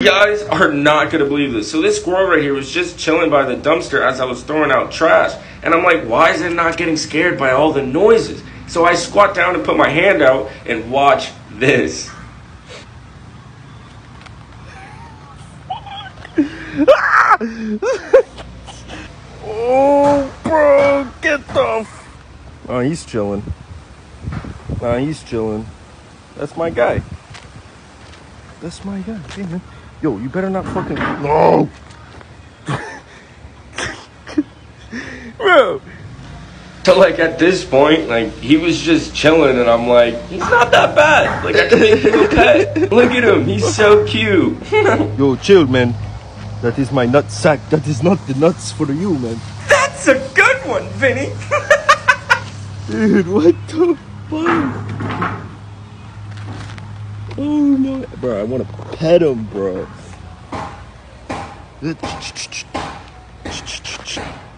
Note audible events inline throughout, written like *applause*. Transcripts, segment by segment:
You guys are not gonna believe this. So this squirrel right here was just chilling by the dumpster as I was throwing out trash. And I'm like, why is it not getting scared by all the noises? So I squat down and put my hand out and watch this. Oh, bro, get the. F- oh, he's chilling. Nah, he's chilling. That's my guy. That's my guy. Hey, man. Yo, you better not fucking. No! *laughs* bro! So like at this point, like he was just chilling, and I'm like, he's not that bad. Like I can make him a pet. Look at him, he's so cute. Yo, chill, man. That is my nut sack. That is not the nuts for you, man. That's a good one, Vinny. *laughs* Dude, what the fuck? Oh no, bro! I want to pet him, bro.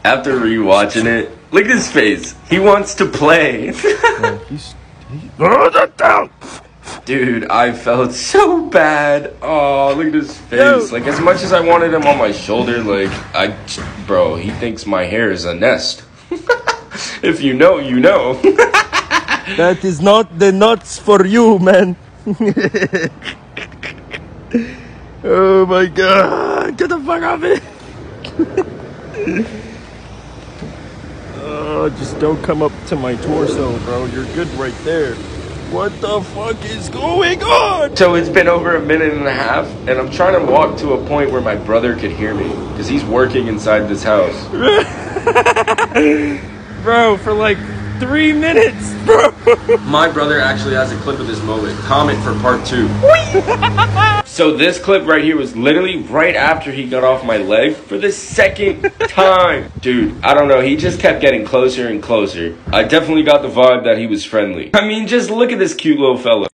After rewatching it, look at his face. He wants to play. Oh, *laughs* he's, he, oh. Dude, I felt so bad. Oh, look at his face. Like as much as I wanted him on my shoulder, like I, bro, he thinks my hair is a nest. *laughs* if you know, you know. *laughs* That is not the nuts for you, man. *laughs* oh my god! Get the fuck off it! oh, just don't come up to my torso, bro. You're good right there. What the fuck is going on? So it's been over a minute and a half, and I'm trying to walk to a point where my brother could hear me because he's working inside this house. *laughs* Bro, for like three minutes, bro. My brother actually has a clip of this moment. Comment for part two. so this clip right here was literally right after he got off my leg for the second *laughs* time. Dude, I don't know. He just kept getting closer and closer. I definitely got the vibe that he was friendly. I mean, just look at this cute little fella.